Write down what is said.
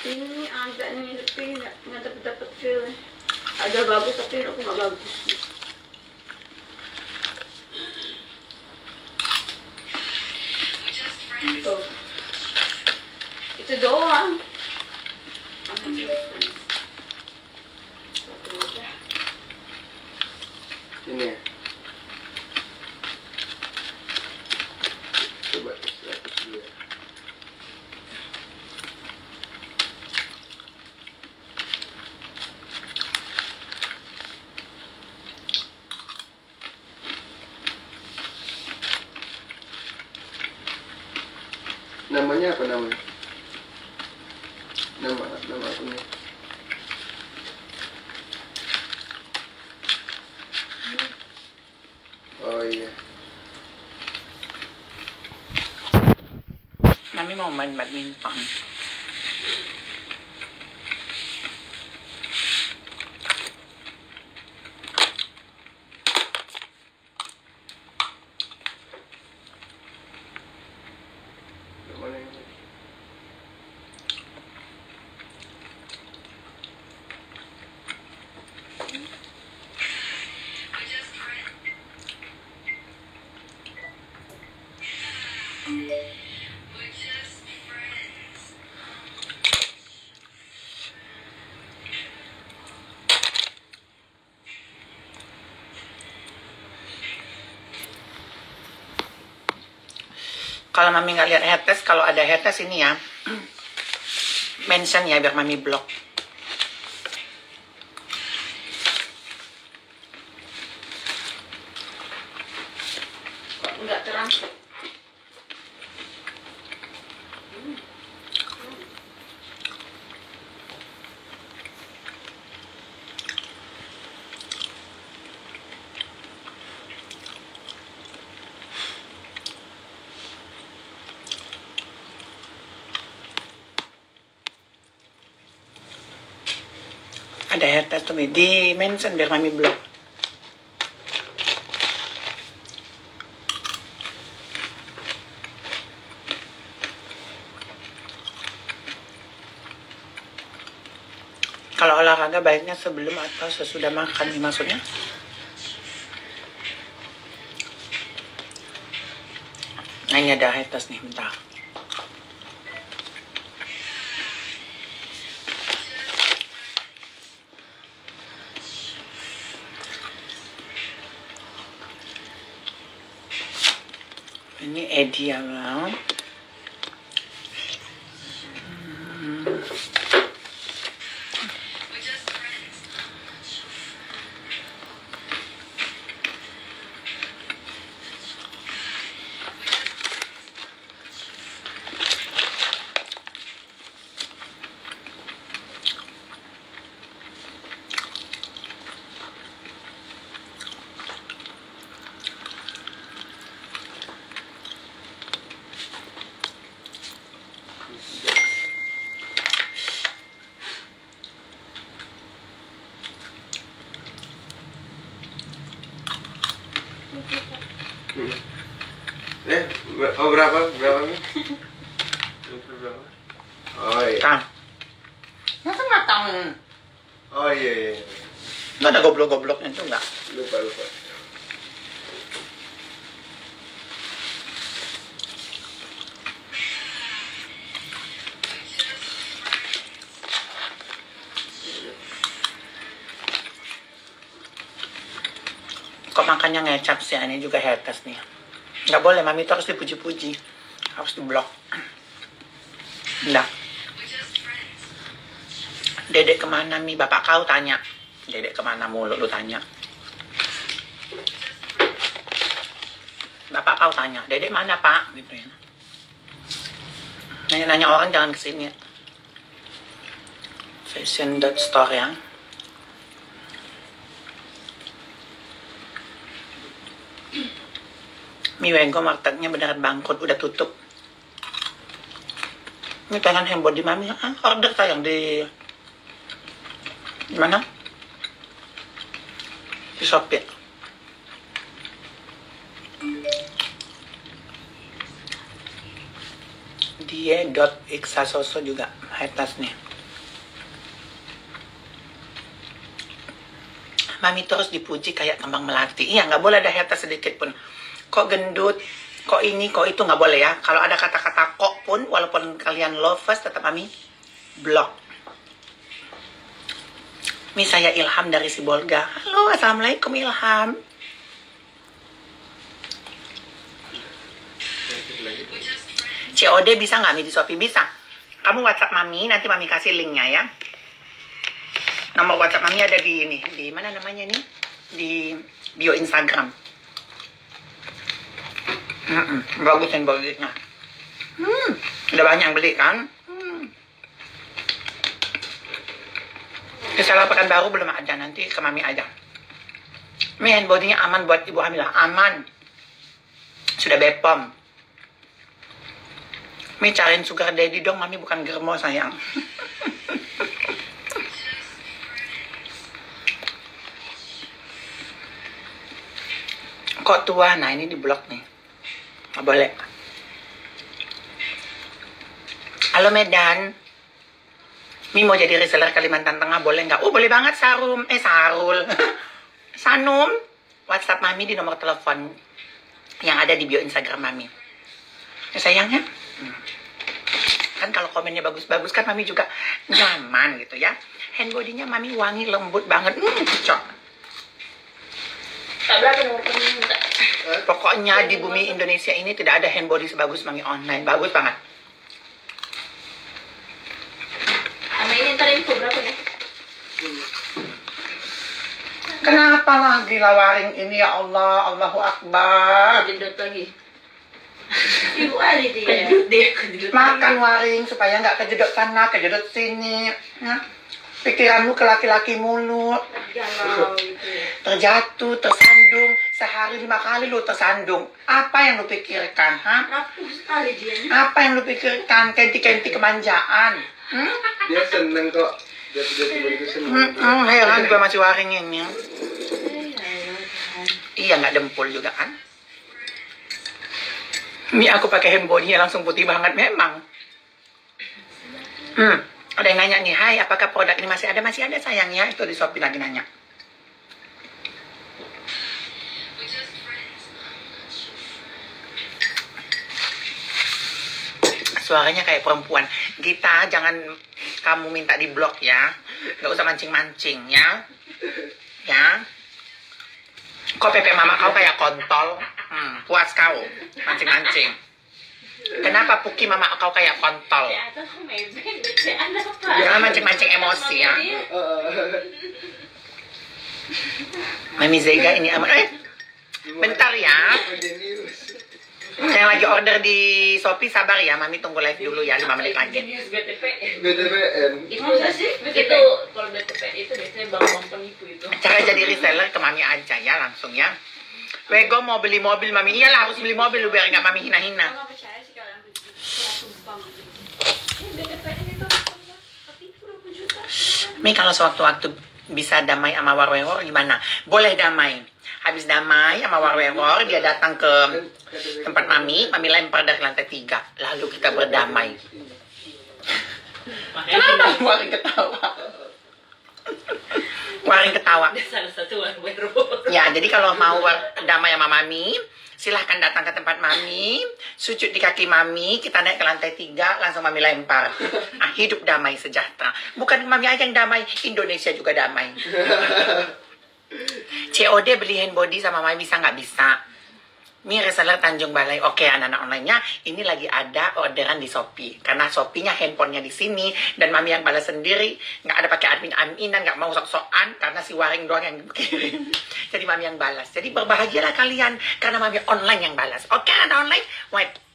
Ini ada nih, tapi nggak dapet dapet feel. Ada bagus tapi aku nggak bagus. Itu doang. Satu udah. Ini ya. Coba seratus dulu ya. Namanya apa namanya? Nama nama akunnya. Oh iya. Mami mau main badminton. Kalau mami nggak lihat head test, kalau ada head test ini ya, mention ya biar mami blok. Kok nggak terang? Ada head test tuh di mention biar mami blok. Kalau olahraga baiknya sebelum atau sesudah makan nih maksudnya. Nah ini ada head test nih, bentar. Ini Edi ya bang. Eh, oh berapa? Berapa nih? berapa? Oh iya. Kang. Masa nggak tahu? Oh iya iya. iya. Nggak ada goblok-gobloknya itu nggak? Lupa lupa. Kok makannya ngecap sih? Ini juga head test nih. Nggak boleh, mami itu harus dipuji-puji. Harus diblok. Nggak. Dedek ke mana mi? Bapak kau tanya. Dedek ke mana mulu lu tanya. Bapak kau tanya. Dedek mana pak? Gitu ya. Nanya-nanya orang jangan ke sini ya. mie Wengko wartegnya beneran bangkrut udah tutup. Ini pengen handbody di mami ah, order sayang di di mana? Di shopee ya. dia dot iksasoso juga atas nih Mami terus dipuji kayak kembang melati. Iya, nggak boleh ada haters sedikit pun. Kok gendut, kok ini, kok itu nggak boleh ya. Kalau ada kata-kata kok pun, walaupun kalian lovers, tetap Mami blok. Mi saya Ilham dari Sibolga. Halo, Assalamualaikum Ilham. COD bisa nggak Mi di Shopee? Bisa. Kamu WhatsApp Mami, nanti Mami kasih linknya ya. Nomor WhatsApp Mami ada di ini, di mana namanya nih? Di bio Instagram. Mm-mm, bagus yang bagusnya. Hmm, udah banyak yang beli kan? Hmm. Kesalahan pekan baru belum ada, nanti ke Mami aja. Mi handbody-nya aman buat ibu hamil, aman. Sudah Bepom. Mi cariin sugar daddy dong, Mami bukan germo sayang. Kok tua? Nah ini di blok nih. Nggak boleh. Halo Medan. Mi mau jadi reseller Kalimantan Tengah boleh nggak? Oh boleh banget Sarum. Eh Sarul. Sanum. WhatsApp Mami di nomor telepon yang ada di bio Instagram Mami. Ya sayangnya. Hmm. Kan kalau komennya bagus-bagus kan Mami juga nyaman gitu ya. Handbody-nya Mami wangi lembut banget. Hmm, cocok. Tak berapa. Pokoknya di bumi Indonesia ini tidak ada handbody sebagus Mami online. Bagus banget. Sama ini ntar info berapa ya? Kenapa lagi lawaring ini ya Allah, Allahu Akbar. Jedot lagi. Ibu Ali dia. Kejedot. Makan waring supaya nggak kejedot sana, kejedot sini. Ya. Pikiranmu ke laki-laki mulu. Gitu ya. Terjatuh, tersandung. Sehari lima kali lu tersandung. Apa yang lu pikirkan? Ha? Rapuh sekali dia. Apa yang lu pikirkan? Kenti-kenti kemanjaan. Hmm? Dia seneng kok. Dia tiba-tiba itu seneng. Hmm, hmm, heran gue masih waring ini. Ayo, Tuhan. Iya nggak dempul juga kan? Ini aku pakai handbody langsung putih banget memang. Hmm, ada yang nanya nih, Hai, apakah produk ini masih ada? Masih ada sayang ya, itu di Shopee lagi nanya. Suaranya kayak perempuan. Gita, jangan kamu minta di blok ya. Nggak usah mancing-mancing ya. Ya. Kok pepe mama kau kayak kontol? Hmm, puas kau mancing-mancing. Kenapa puki mama kau kayak kontol? Jangan mancing-mancing emosi ya. Mami Zega ini amat. Eh, bentar ya. Yang lagi order di Shopee sabar ya. Mami tunggu live dulu ya 5 menit lagi. BTP. BTPN. Itu Masa sih? itu kalau BTP itu biasanya penipu itu. Cara jadi reseller ke Mami aja ya langsung ya. Wego mau beli mobil Mami. Iyalah harus beli mobil biar nggak Mami hina-hina. Nggak percaya sih kalau yang begitu. Saya sumpah begitu. Ini BTP ini tuh ketipu 20 juta. Mi kalau sewaktu-waktu bisa damai sama Warwewor gimana? Boleh damai. Habis damai sama Warwewor, dia datang ke tempat Mami, Mami lempar dari lantai tiga. Lalu kita berdamai. Kenapa Waring ketawa? Waring ketawa. Ya, jadi kalau mau damai sama Mami, silahkan datang ke tempat Mami, sujud di kaki Mami, kita naik ke lantai tiga, langsung Mami lempar. Ah, hidup damai sejahtera. Bukan Mami aja yang damai, Indonesia juga damai. COD beli handbody sama Mami bisa nggak bisa? Mi reseller Tanjung Balai. Oke, anak-anak online-nya ini lagi ada orderan di Shopee. Karena Shopee-nya handphonenya di sini dan Mami yang balas sendiri, nggak ada pakai admin-adminan, nggak mau sok-sokan karena si Waring doang yang kirim. Jadi Mami yang balas. Jadi berbahagialah kalian karena Mami online yang balas. Oke, anak online, wait.